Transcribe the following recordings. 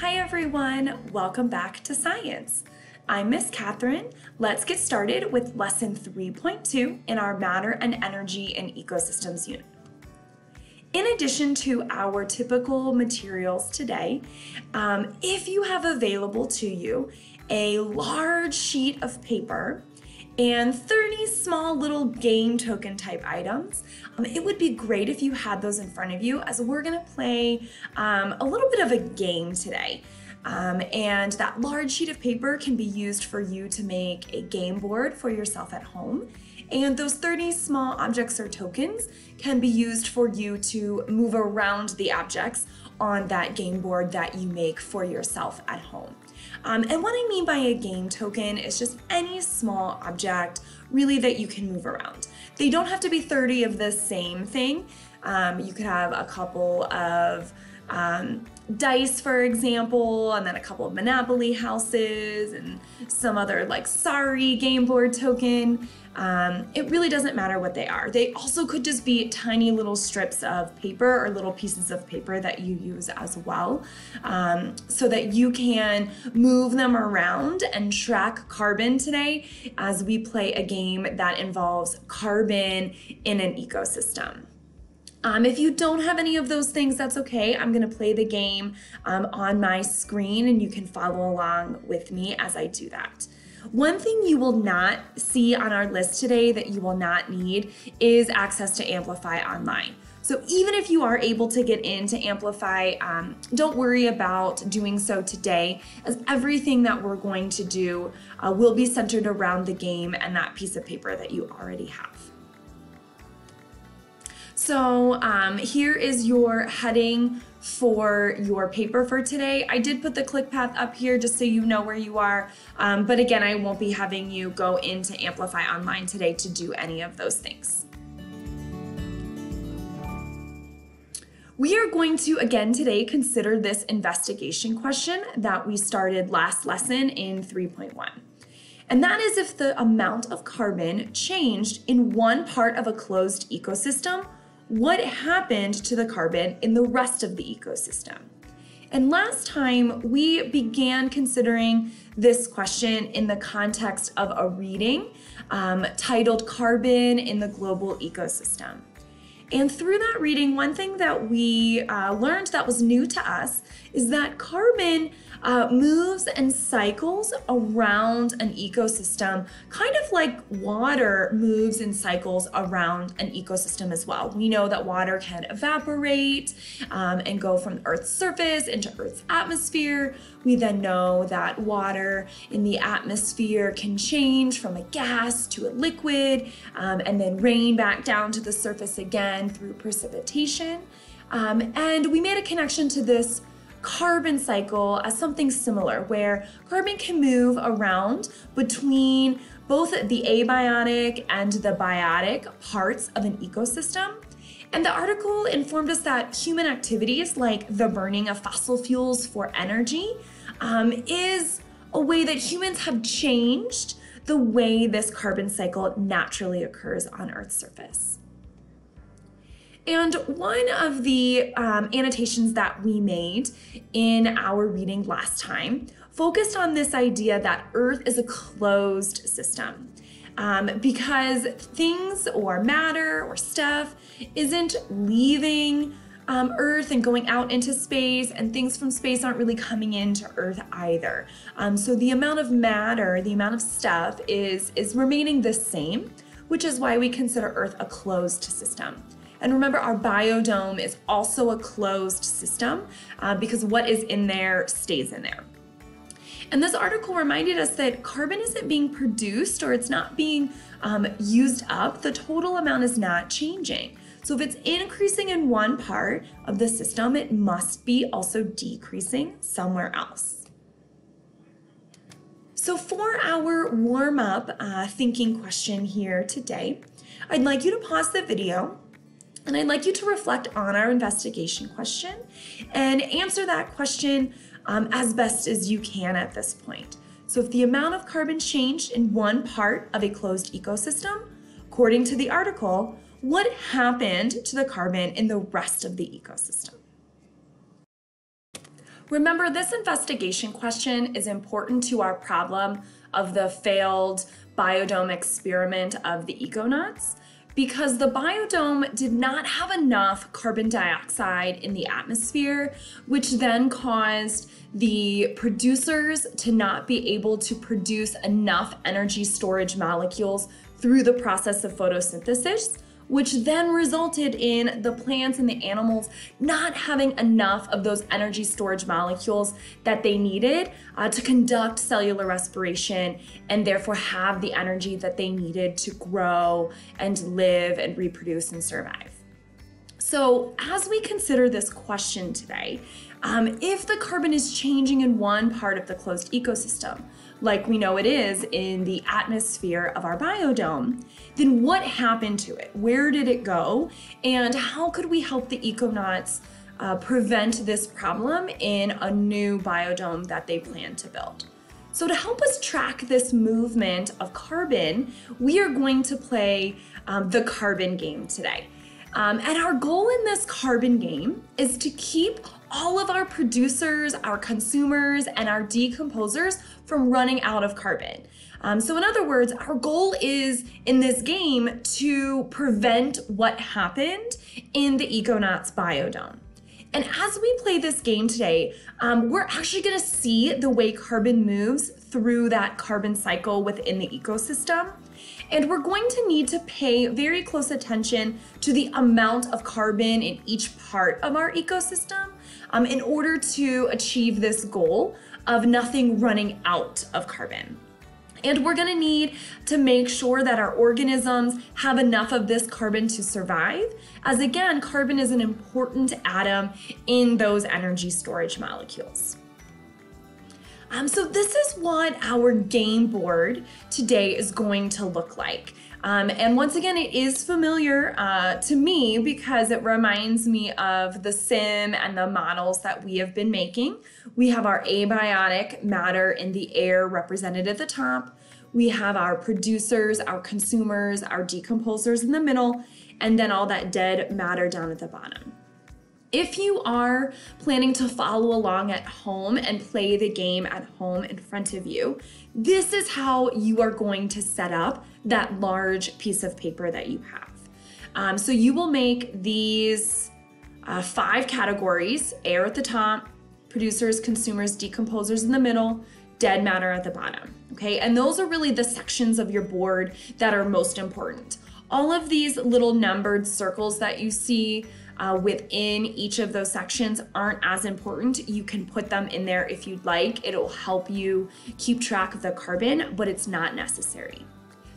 Hi everyone, welcome back to science. I'm Miss Catherine. Let's get started with lesson 3.2 in our matter and energy and ecosystems unit. In addition to our typical materials today, um, if you have available to you a large sheet of paper and 30 small little game token type items. Um, it would be great if you had those in front of you as we're gonna play um, a little bit of a game today. Um, and that large sheet of paper can be used for you to make a game board for yourself at home. And those 30 small objects or tokens can be used for you to move around the objects on that game board that you make for yourself at home. Um, and what I mean by a game token is just any small object really that you can move around. They don't have to be 30 of the same thing. Um, you could have a couple of um, dice, for example, and then a couple of Monopoly houses and some other like Sorry game board token. Um, it really doesn't matter what they are. They also could just be tiny little strips of paper or little pieces of paper that you use as well um, so that you can move them around and track carbon today as we play a game that involves carbon in an ecosystem. Um, if you don't have any of those things, that's okay. I'm gonna play the game um, on my screen and you can follow along with me as I do that. One thing you will not see on our list today that you will not need is access to Amplify Online. So even if you are able to get into Amplify, um, don't worry about doing so today as everything that we're going to do uh, will be centered around the game and that piece of paper that you already have. So um, here is your heading for your paper for today. I did put the click path up here just so you know where you are. Um, but again, I won't be having you go into Amplify Online today to do any of those things. We are going to again today consider this investigation question that we started last lesson in 3.1. And that is if the amount of carbon changed in one part of a closed ecosystem what happened to the carbon in the rest of the ecosystem. And last time we began considering this question in the context of a reading um, titled Carbon in the Global Ecosystem. And through that reading, one thing that we uh, learned that was new to us is that carbon uh, moves and cycles around an ecosystem, kind of like water moves and cycles around an ecosystem as well. We know that water can evaporate um, and go from Earth's surface into Earth's atmosphere. We then know that water in the atmosphere can change from a gas to a liquid um, and then rain back down to the surface again through precipitation. Um, and we made a connection to this carbon cycle as something similar, where carbon can move around between both the abiotic and the biotic parts of an ecosystem. And the article informed us that human activities like the burning of fossil fuels for energy um, is a way that humans have changed the way this carbon cycle naturally occurs on Earth's surface. And one of the um, annotations that we made in our reading last time focused on this idea that Earth is a closed system. Um, because things or matter or stuff isn't leaving um, Earth and going out into space, and things from space aren't really coming into Earth either. Um, so the amount of matter, the amount of stuff is, is remaining the same, which is why we consider Earth a closed system. And remember, our biodome is also a closed system uh, because what is in there stays in there. And this article reminded us that carbon isn't being produced or it's not being um, used up. The total amount is not changing. So if it's increasing in one part of the system, it must be also decreasing somewhere else. So for our warm up uh, thinking question here today, I'd like you to pause the video and I'd like you to reflect on our investigation question and answer that question um, as best as you can at this point. So if the amount of carbon changed in one part of a closed ecosystem, according to the article, what happened to the carbon in the rest of the ecosystem? Remember, this investigation question is important to our problem of the failed biodome experiment of the econauts because the biodome did not have enough carbon dioxide in the atmosphere, which then caused the producers to not be able to produce enough energy storage molecules through the process of photosynthesis which then resulted in the plants and the animals not having enough of those energy storage molecules that they needed uh, to conduct cellular respiration and therefore have the energy that they needed to grow and live and reproduce and survive. So, as we consider this question today, um, if the carbon is changing in one part of the closed ecosystem, like we know it is in the atmosphere of our biodome, then what happened to it? Where did it go? And how could we help the econauts uh, prevent this problem in a new biodome that they plan to build? So to help us track this movement of carbon, we are going to play um, the carbon game today. Um, and our goal in this carbon game is to keep all of our producers, our consumers, and our decomposers from running out of carbon. Um, so, in other words, our goal is in this game to prevent what happened in the Econauts biodome. And as we play this game today, um, we're actually going to see the way carbon moves through that carbon cycle within the ecosystem. And we're going to need to pay very close attention to the amount of carbon in each part of our ecosystem um, in order to achieve this goal of nothing running out of carbon. And we're gonna need to make sure that our organisms have enough of this carbon to survive, as again, carbon is an important atom in those energy storage molecules. Um, so this is what our game board today is going to look like. Um, and once again, it is familiar uh, to me because it reminds me of the sim and the models that we have been making. We have our abiotic matter in the air represented at the top. We have our producers, our consumers, our decomposers in the middle, and then all that dead matter down at the bottom. If you are planning to follow along at home and play the game at home in front of you, this is how you are going to set up that large piece of paper that you have. Um, so you will make these uh, five categories, air at the top, producers, consumers, decomposers in the middle, dead matter at the bottom, okay? And those are really the sections of your board that are most important. All of these little numbered circles that you see uh, within each of those sections aren't as important. You can put them in there if you'd like. It'll help you keep track of the carbon, but it's not necessary.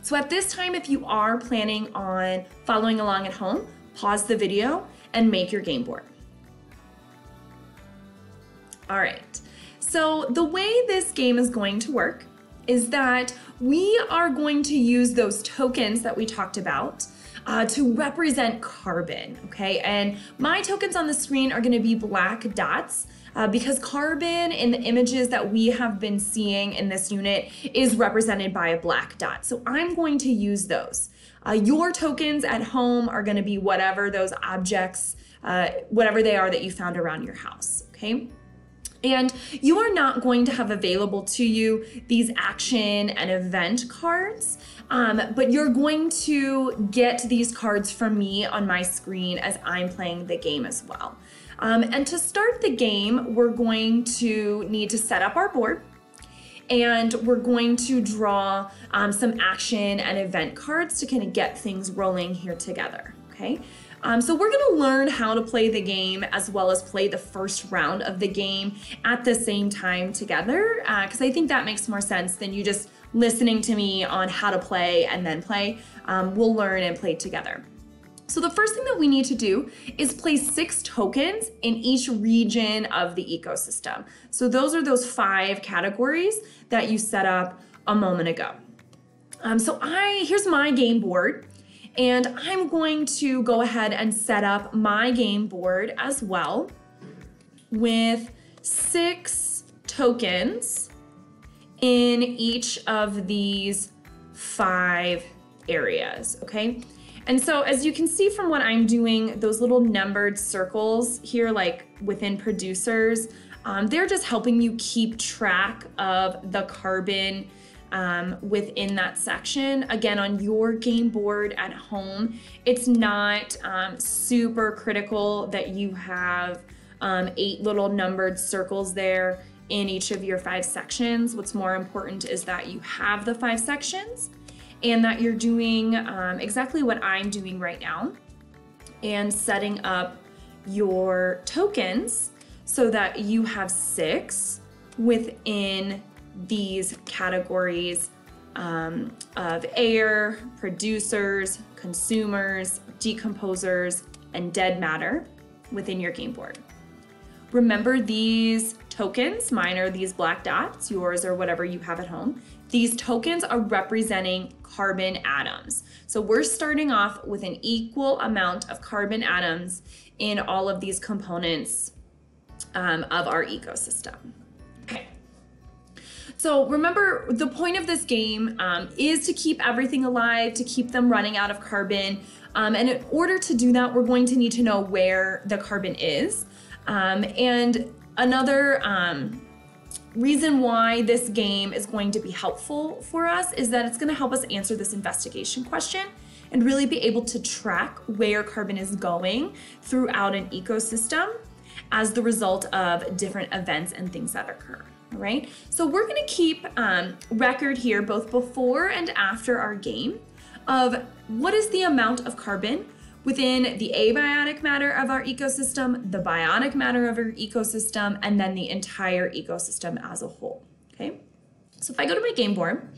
So at this time, if you are planning on following along at home, pause the video and make your game board. All right, so the way this game is going to work is that we are going to use those tokens that we talked about uh, to represent carbon, okay? And my tokens on the screen are gonna be black dots uh, because carbon in the images that we have been seeing in this unit is represented by a black dot. So I'm going to use those. Uh, your tokens at home are gonna be whatever those objects, uh, whatever they are that you found around your house, okay? And you are not going to have available to you these action and event cards, um, but you're going to get these cards from me on my screen as I'm playing the game as well. Um, and to start the game, we're going to need to set up our board and we're going to draw um, some action and event cards to kind of get things rolling here together, okay? Um, so we're gonna learn how to play the game as well as play the first round of the game at the same time together, because uh, I think that makes more sense than you just listening to me on how to play and then play. Um, we'll learn and play together. So the first thing that we need to do is place six tokens in each region of the ecosystem. So those are those five categories that you set up a moment ago. Um, so I here's my game board. And I'm going to go ahead and set up my game board as well with six tokens in each of these five areas, okay? And so as you can see from what I'm doing, those little numbered circles here, like within producers, Um, they're just helping you keep track of the carbon um, within that section. Again, on your game board at home, it's not um, super critical that you have um, eight little numbered circles there in each of your five sections. What's more important is that you have the five sections and that you're doing um, exactly what I'm doing right now and setting up your tokens so that you have six within these categories um, of air, producers, consumers, decomposers, and dead matter within your game board. Remember these tokens, mine are these black dots, yours or whatever you have at home. These tokens are representing carbon atoms. So we're starting off with an equal amount of carbon atoms in all of these components um, of our ecosystem. Okay. So remember, the point of this game um, is to keep everything alive, to keep them running out of carbon. Um, and in order to do that, we're going to need to know where the carbon is. Um, and another um, reason why this game is going to be helpful for us is that it's going to help us answer this investigation question and really be able to track where carbon is going throughout an ecosystem as the result of different events and things that occur. All right, so we're going to keep um, record here both before and after our game of what is the amount of carbon within the abiotic matter of our ecosystem, the biotic matter of our ecosystem, and then the entire ecosystem as a whole. Okay, so if I go to my game board,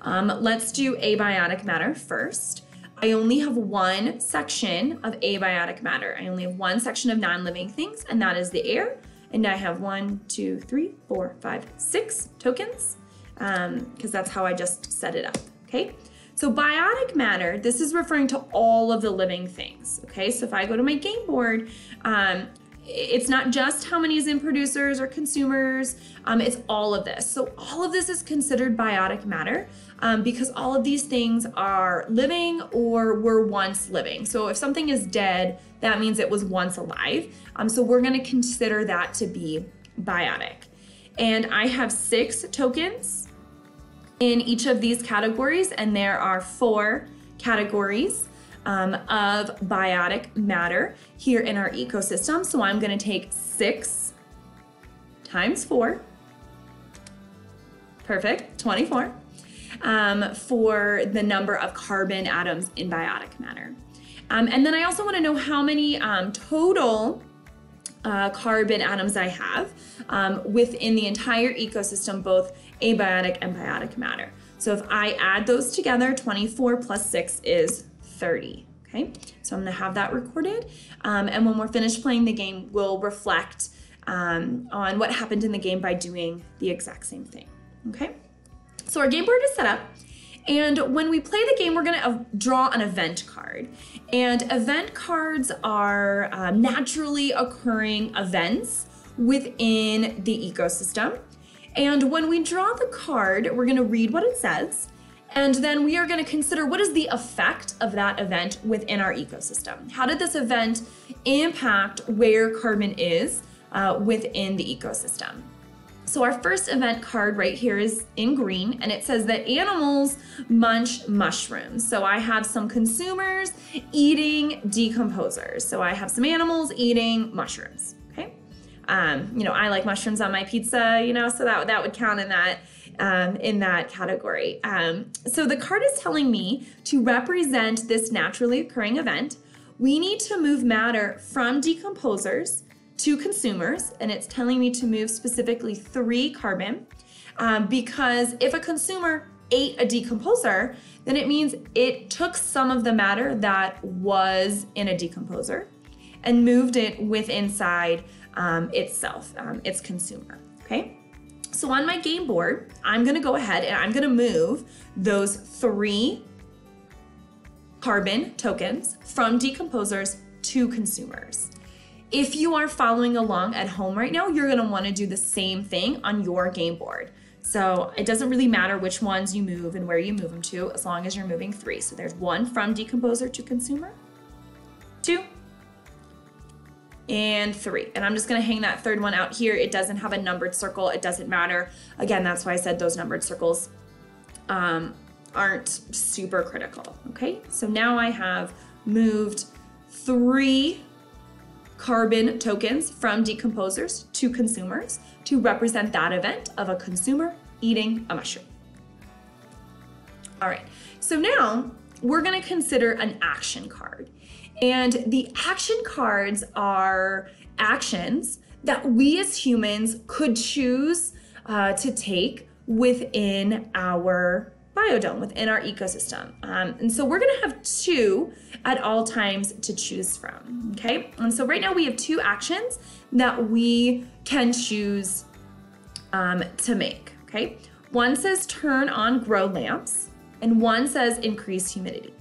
um, let's do abiotic matter first. I only have one section of abiotic matter. I only have one section of non-living things, and that is the air. And I have one, two, three, four, five, six tokens, because um, that's how I just set it up, okay? So biotic matter, this is referring to all of the living things, okay? So if I go to my game board, um, it's not just how many is in producers or consumers, um, it's all of this. So all of this is considered biotic matter um, because all of these things are living or were once living. So if something is dead, that means it was once alive. Um, so we're gonna consider that to be biotic. And I have six tokens in each of these categories, and there are four categories um, of biotic matter here in our ecosystem. So I'm gonna take six times four, perfect, 24 um, for the number of carbon atoms in biotic matter. Um, and then I also want to know how many um, total uh, carbon atoms I have um, within the entire ecosystem, both abiotic and biotic matter. So if I add those together, 24 plus 6 is 30. Okay, so I'm to have that recorded. Um, and when we're finished playing the game, we'll reflect um, on what happened in the game by doing the exact same thing. Okay. So our game board is set up. And when we play the game, we're gonna draw an event card. And event cards are uh, naturally occurring events within the ecosystem. And when we draw the card, we're gonna read what it says, and then we are gonna consider what is the effect of that event within our ecosystem. How did this event impact where carbon is uh, within the ecosystem? So our first event card right here is in green and it says that animals munch mushrooms. So I have some consumers eating decomposers. So I have some animals eating mushrooms, okay? Um, you know, I like mushrooms on my pizza, you know, so that, that would count in that um, in that category. Um, so the card is telling me to represent this naturally occurring event, we need to move matter from decomposers to consumers, and it's telling me to move specifically three carbon um, because if a consumer ate a decomposer, then it means it took some of the matter that was in a decomposer and moved it with inside um, itself, um, its consumer, okay? So on my game board, I'm gonna go ahead and I'm gonna move those three carbon tokens from decomposers to consumers. If you are following along at home right now, you're gonna wanna do the same thing on your game board. So it doesn't really matter which ones you move and where you move them to, as long as you're moving three. So there's one from decomposer to consumer, two, and three. And I'm just gonna hang that third one out here. It doesn't have a numbered circle, it doesn't matter. Again, that's why I said those numbered circles um, aren't super critical, okay? So now I have moved three carbon tokens from decomposers to consumers to represent that event of a consumer eating a mushroom. All right, so now we're gonna consider an action card. And the action cards are actions that we as humans could choose uh, to take within our biodome, within our ecosystem. Um, and so we're gonna have two at all times to choose from, okay? And so right now we have two actions that we can choose um, to make, okay? One says turn on grow lamps, and one says increase humidity.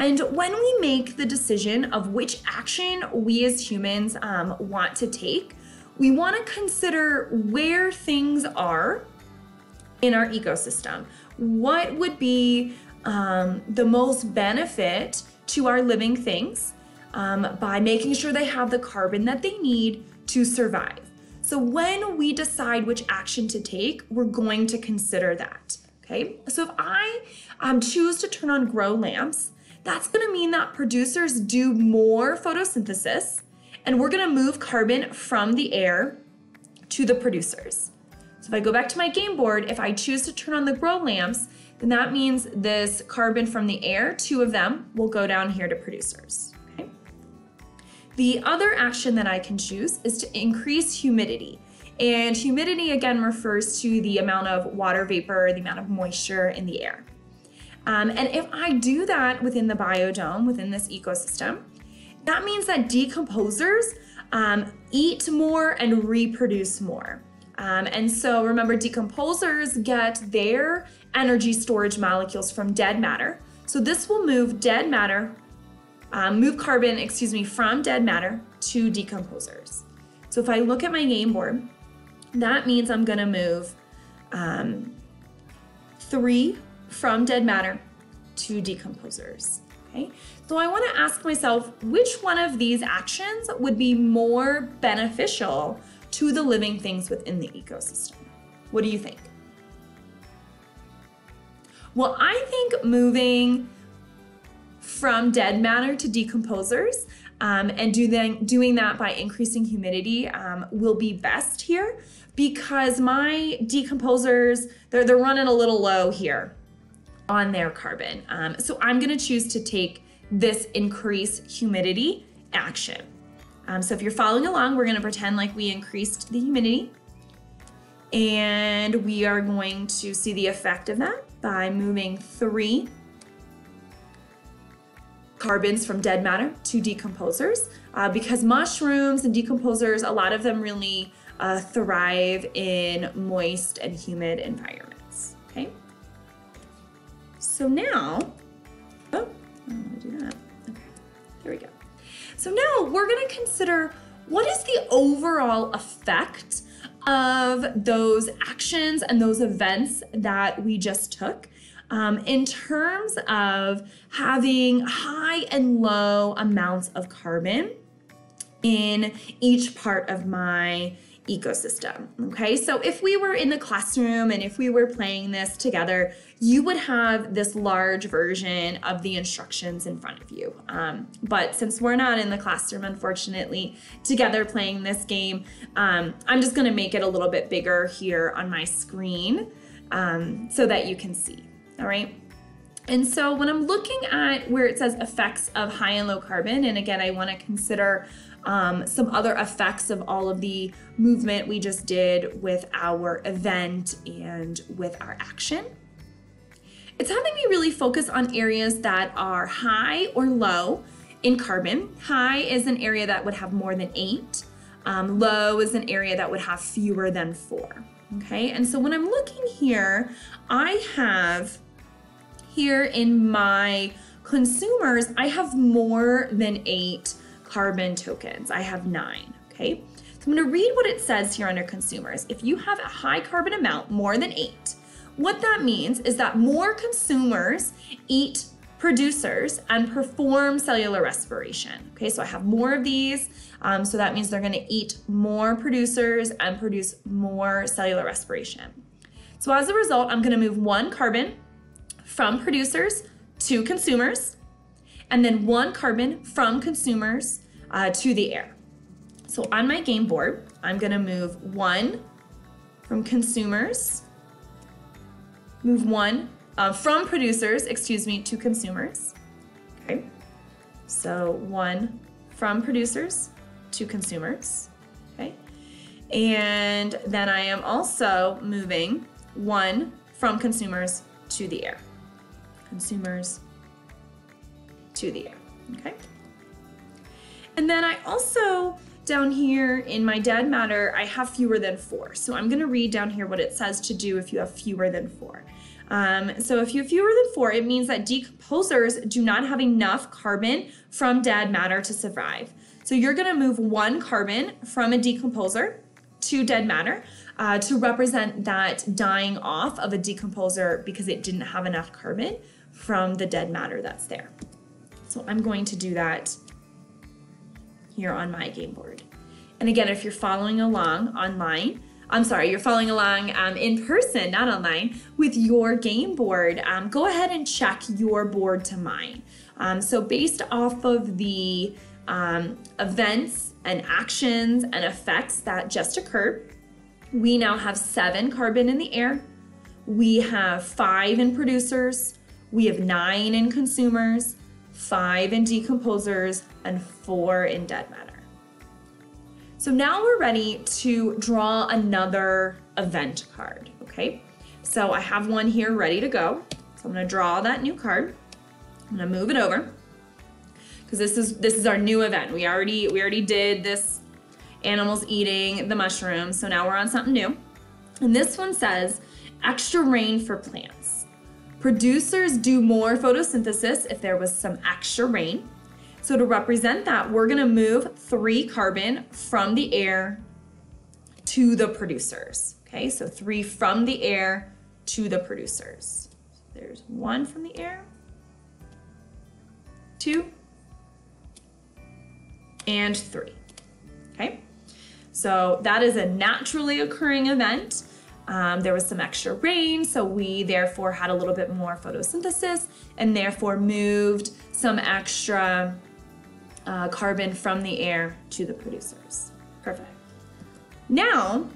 And when we make the decision of which action we as humans um, want to take, we want to consider where things are in our ecosystem. What would be um, the most benefit to our living things um, by making sure they have the carbon that they need to survive? So when we decide which action to take, we're going to consider that. Okay, so if I um, choose to turn on grow lamps, that's going to mean that producers do more photosynthesis and we're going to move carbon from the air to the producers. So if I go back to my game board, if I choose to turn on the grow lamps, then that means this carbon from the air, two of them, will go down here to producers. Okay? The other action that I can choose is to increase humidity. And humidity again refers to the amount of water vapor, the amount of moisture in the air. Um, and if I do that within the biodome, within this ecosystem, that means that decomposers um, eat more and reproduce more. Um, and so remember, decomposers get their energy storage molecules from dead matter. So this will move dead matter, um, move carbon, excuse me, from dead matter to decomposers. So if I look at my game board, that means I'm gonna move um, three from dead matter to decomposers. Okay, so I want to ask myself which one of these actions would be more beneficial to the living things within the ecosystem. What do you think? Well, I think moving from dead matter to decomposers um, and do then, doing that by increasing humidity um, will be best here because my decomposers, they're, they're running a little low here on their carbon. Um, so I'm gonna choose to take this increase humidity action. Um, so if you're following along, we're gonna pretend like we increased the humidity and we are going to see the effect of that by moving three carbons from dead matter to decomposers uh, because mushrooms and decomposers, a lot of them really uh, thrive in moist and humid environments, okay? So now, oh, I'm gonna do that. Okay, here we go. So now we're gonna consider what is the overall effect of those actions and those events that we just took um, in terms of having high and low amounts of carbon in each part of my ecosystem. Okay, so if we were in the classroom and if we were playing this together, you would have this large version of the instructions in front of you. Um, but since we're not in the classroom, unfortunately, together playing this game, um, I'm just gonna make it a little bit bigger here on my screen um, so that you can see, all right? And so when I'm looking at where it says effects of high and low carbon, and again, I wanna consider um, some other effects of all of the movement we just did with our event and with our action. It's having me really focus on areas that are high or low in carbon. High is an area that would have more than eight. Um, low is an area that would have fewer than four. Okay, and so when I'm looking here, I have here in my consumers, I have more than eight carbon tokens. I have nine, okay? So I'm gonna read what it says here under consumers. If you have a high carbon amount, more than eight, what that means is that more consumers eat producers and perform cellular respiration. Okay, so I have more of these, um, so that means they're gonna eat more producers and produce more cellular respiration. So as a result, I'm gonna move one carbon from producers to consumers, and then one carbon from consumers uh, to the air. So on my game board, I'm gonna move one from consumers, move one uh, from producers, excuse me, to consumers. Okay, so one from producers to consumers. Okay, and then I am also moving one from consumers to the air. Consumers to the air. Okay. And then I also down here in my dead matter, I have fewer than four. So I'm gonna read down here what it says to do if you have fewer than four. Um, so if you have fewer than four, it means that decomposers do not have enough carbon from dead matter to survive. So you're gonna move one carbon from a decomposer to dead matter uh, to represent that dying off of a decomposer because it didn't have enough carbon from the dead matter that's there. So I'm going to do that here on my game board. And again, if you're following along online, I'm sorry, you're following along um, in person, not online, with your game board, um, go ahead and check your board to mine. Um, so based off of the um, events and actions and effects that just occurred, we now have seven carbon in the air. We have five in producers. We have nine in consumers, five in decomposers, and four in dead matter. So now we're ready to draw another event card, okay? So I have one here ready to go. So I'm gonna draw that new card. I'm gonna move it over because this is this is our new event. We already we already did this animals eating the mushrooms, so now we're on something new. And this one says extra rain for plants. Producers do more photosynthesis if there was some extra rain. So to represent that, we're gonna move three carbon from the air to the producers. Okay, so three from the air to the producers. There's one from the air, two, and three. Okay, so that is a naturally occurring event. Um, there was some extra rain, so we therefore had a little bit more photosynthesis and therefore moved some extra uh, carbon from the air to the producers. Perfect. Now,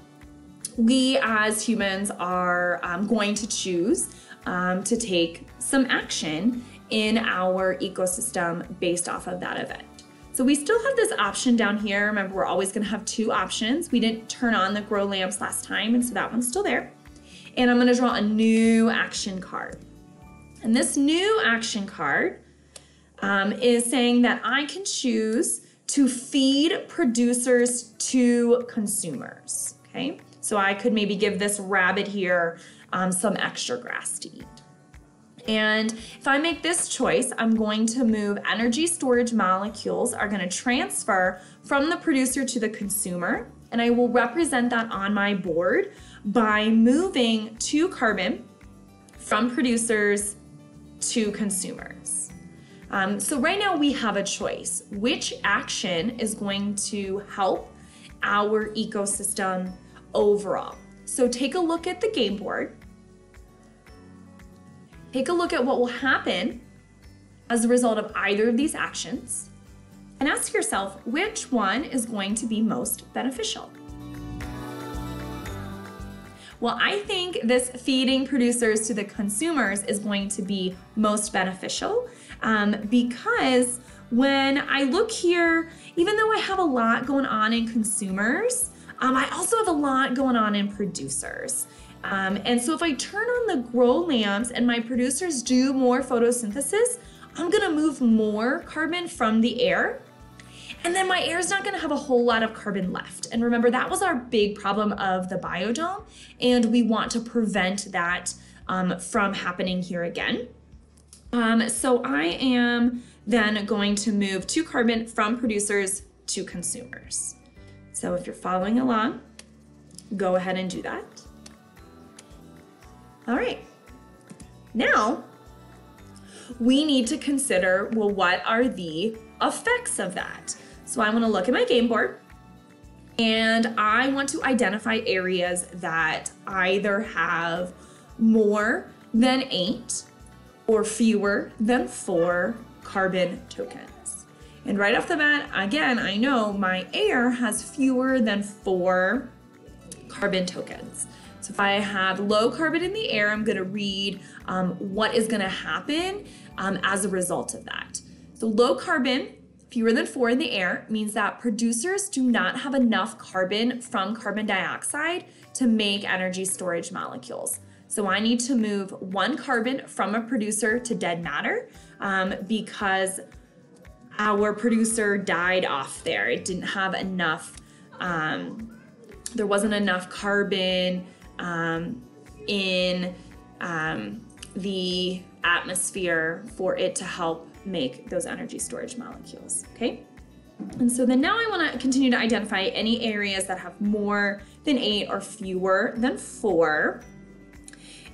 we as humans are um, going to choose um, to take some action in our ecosystem based off of that event. So we still have this option down here. Remember, we're always gonna have two options. We didn't turn on the grow lamps last time, and so that one's still there. And I'm gonna draw a new action card. And this new action card um, is saying that I can choose to feed producers to consumers, okay? So I could maybe give this rabbit here um, some extra grass to eat. And if I make this choice, I'm going to move energy storage molecules are gonna transfer from the producer to the consumer, and I will represent that on my board by moving two carbon from producers to consumers. Um, so right now we have a choice. Which action is going to help our ecosystem overall? So take a look at the game board. Take a look at what will happen as a result of either of these actions and ask yourself which one is going to be most beneficial. Well, I think this feeding producers to the consumers is going to be most beneficial um, because when I look here, even though I have a lot going on in consumers, um, I also have a lot going on in producers. Um, and so if I turn on the grow lamps and my producers do more photosynthesis, I'm gonna move more carbon from the air and then my air is not gonna have a whole lot of carbon left. And remember, that was our big problem of the biodome, and we want to prevent that um, from happening here again. Um, so I am then going to move two carbon from producers to consumers. So if you're following along, go ahead and do that. All right. Now, we need to consider, well, what are the effects of that? So I wanna look at my game board and I want to identify areas that either have more than eight or fewer than four carbon tokens. And right off the bat, again, I know my air has fewer than four carbon tokens. So if I have low carbon in the air, I'm gonna read um, what is gonna happen um, as a result of that. So low carbon, fewer than four in the air, means that producers do not have enough carbon from carbon dioxide to make energy storage molecules. So I need to move one carbon from a producer to dead matter um, because our producer died off there. It didn't have enough, um, there wasn't enough carbon um, in um, the atmosphere for it to help make those energy storage molecules, okay? And so then now I wanna continue to identify any areas that have more than eight or fewer than four.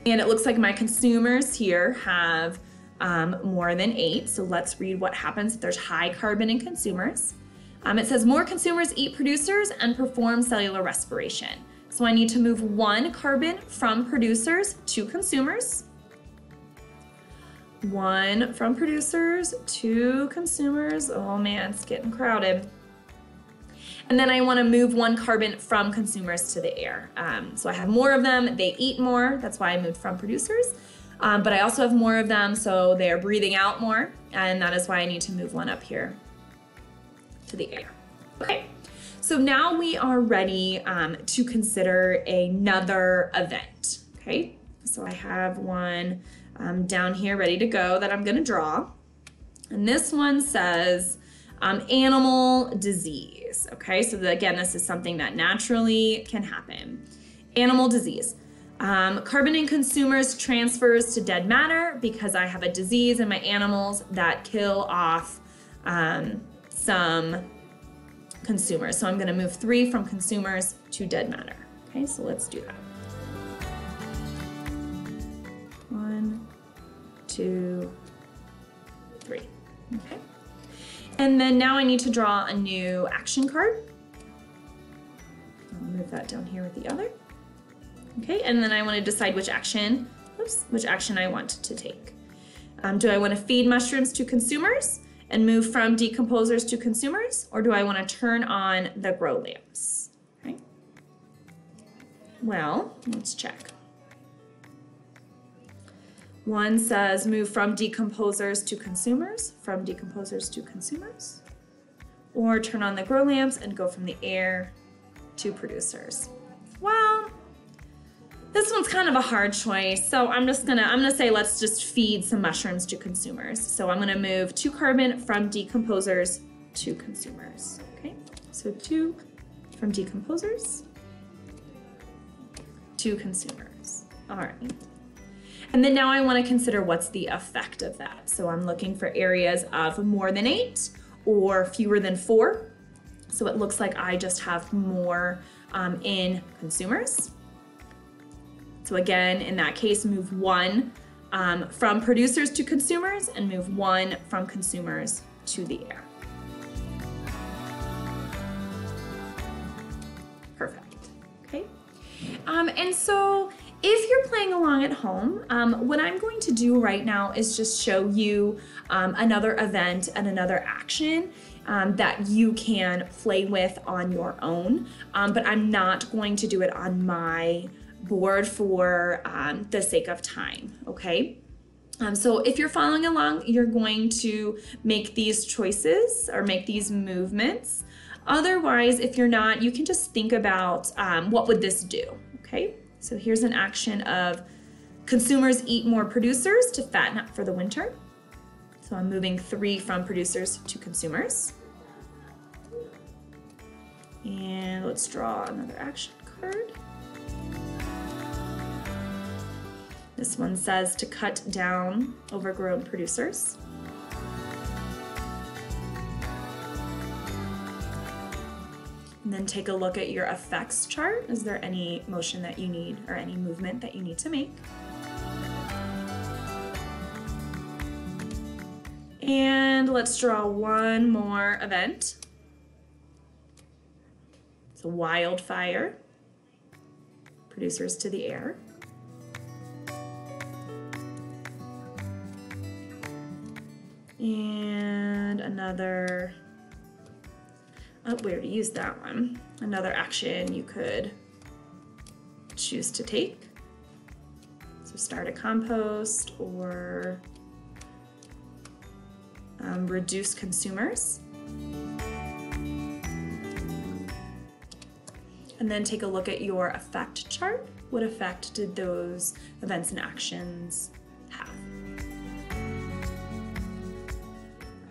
And it looks like my consumers here have um, more than eight. So let's read what happens if there's high carbon in consumers. Um, it says more consumers eat producers and perform cellular respiration. So I need to move one carbon from producers to consumers. One from producers to consumers. Oh man, it's getting crowded. And then I want to move one carbon from consumers to the air. Um, so I have more of them, they eat more. That's why I moved from producers. Um, but I also have more of them, so they're breathing out more. And that is why I need to move one up here to the air. Okay, so now we are ready um, to consider another event. Okay, so I have one um, down here ready to go that I'm gonna draw. And this one says um, animal disease. Okay, so the, again, this is something that naturally can happen. Animal disease. Um, carbon in consumers transfers to dead matter because I have a disease in my animals that kill off um, some consumers. So I'm going to move three from consumers to dead matter. Okay, so let's do that. One, two, three. Okay. And then now I need to draw a new action card. I'll move that down here with the other. Okay, and then I want to decide which action, oops, which action I want to take. Um, do I want to feed mushrooms to consumers and move from decomposers to consumers, or do I want to turn on the grow lamps? Okay. Well, let's check. One says move from decomposers to consumers, from decomposers to consumers, or turn on the grow lamps and go from the air to producers. Well, this one's kind of a hard choice, so I'm just gonna, I'm gonna say let's just feed some mushrooms to consumers. So I'm gonna move two carbon from decomposers to consumers, okay? So two from decomposers to consumers, all right. And then now I wanna consider what's the effect of that. So I'm looking for areas of more than eight or fewer than four. So it looks like I just have more um, in consumers. So again, in that case, move one um, from producers to consumers and move one from consumers to the air. Perfect, okay? Um, and so if you're playing along at home, um, what I'm going to do right now is just show you um, another event and another action um, that you can play with on your own, um, but I'm not going to do it on my board for um, the sake of time, okay? Um, so if you're following along, you're going to make these choices or make these movements. Otherwise, if you're not, you can just think about what would this do, okay? So here's an action of consumers eat more producers to fatten up for the winter. So I'm moving three from producers to consumers. And let's draw another action card. This one says to cut down overgrown producers. And then take a look at your effects chart. Is there any motion that you need or any movement that you need to make? And let's draw one more event. It's a wildfire. Producers to the air. And another, oh, we already used that one. Another action you could choose to take. So start a compost or um, reduce consumers. And then take a look at your effect chart. What effect did those events and actions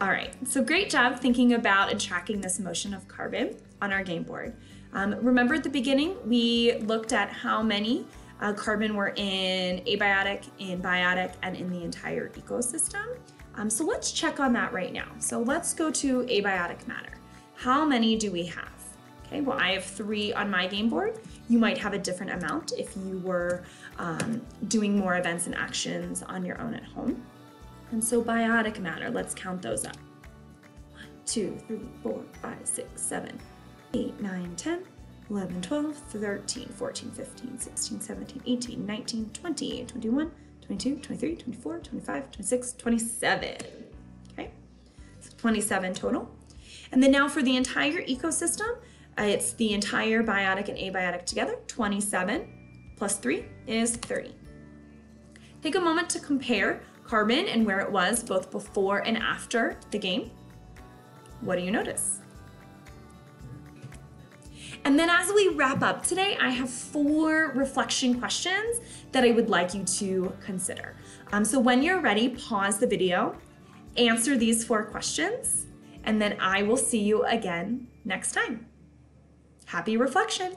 All right, so great job thinking about and tracking this motion of carbon on our game board. Um, remember at the beginning, we looked at how many uh, carbon were in abiotic, in biotic, and in the entire ecosystem. Um, so let's check on that right now. So let's go to abiotic matter. How many do we have? Okay, well, I have three on my game board. You might have a different amount if you were um, doing more events and actions on your own at home. And so biotic matter, let's count those up. 1, 2, 3, 4, 5, 6, 7, 8, 9, 10, 11, 12, 13, 14, 15, 16, 17, 18, 19, 20, 21, 22, 23, 24, 25, 26, 27. Okay, so 27 total. And then now for the entire ecosystem, uh, it's the entire biotic and abiotic together. 27 plus 3 is 30. Take a moment to compare carbon and where it was both before and after the game. What do you notice? And then as we wrap up today, I have four reflection questions that I would like you to consider. Um, so when you're ready, pause the video, answer these four questions, and then I will see you again next time. Happy reflection!